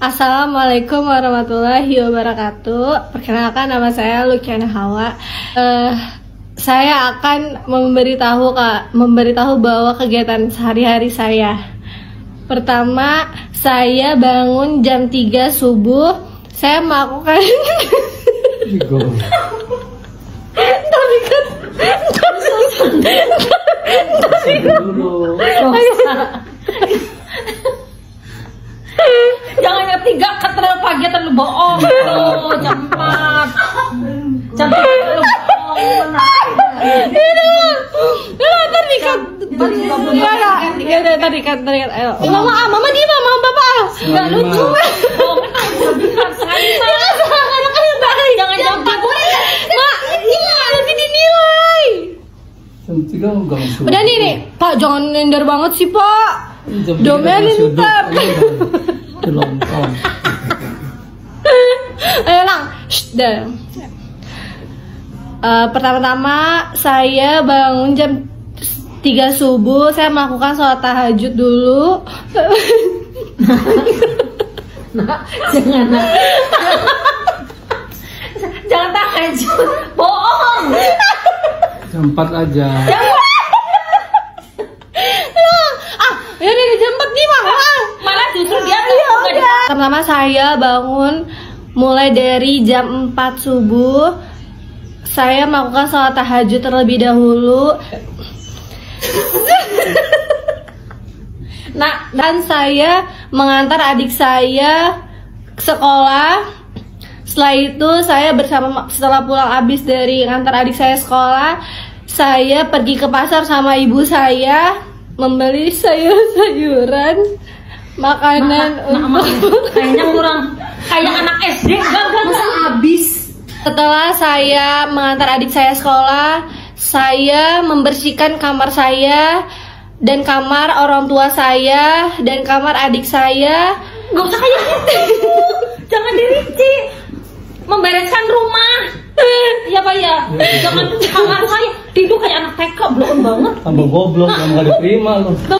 Assalamualaikum warahmatullahi wabarakatuh. Perkenalkan nama saya Lukiana Hawa. Eh, saya akan memberitahu kak, memberitahu bahwa kegiatan sehari-hari saya. Pertama, saya bangun jam 3 subuh. Saya melakukan tapi kan dulu. Jangan yang tiga kan terlalu pagi atau lu bohong gitu jam empat. Jam tiga lu bohong. Ya, tadi kan. Ya, ya, ya, ya, tadi kan, tadi kan. Ayo. Eh, Mama, ah, mama di mama, bapak. ah. Gak lucu. Kan sekali. Jangan. Mak, iya, enggak masuk. Udah nih, nih. Pak, jangan nender banget sih, Pak. Domelin masih Belum. Oh. Ayo lang, Shh, dah. Eh, pertama-tama saya bangun jam 3 subuh saya melakukan sholat tahajud dulu Jangan nak. Jangan tahajud. Bohong. Jam empat aja. ah ya dari jam 4 nih mah ah. Malah justru dia tuh Ya nggak di- udah. Pertama saya bangun mulai dari jam 4 subuh. Saya melakukan sholat tahajud terlebih dahulu. Nah, dan saya mengantar adik saya ke sekolah. Setelah itu saya bersama setelah pulang habis dari ngantar adik saya sekolah, saya pergi ke pasar sama ibu saya membeli sayur-sayuran, makanan Nah, nah, untuk kayaknya kurang. Kayak anak SD enggak enggak enggak. Habis? Setelah saya mengantar adik saya sekolah, saya membersihkan kamar saya dan kamar orang tua saya dan kamar adik saya. Gak usah kayak gitu. Jangan dirinci. Membereskan rumah. Iya pak ya Jangan kamar saya. Tidur kayak anak TK Belum banget. Tambah goblok yang nggak diterima lu.